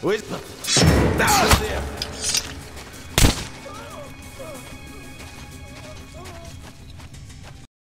Who is... Ah!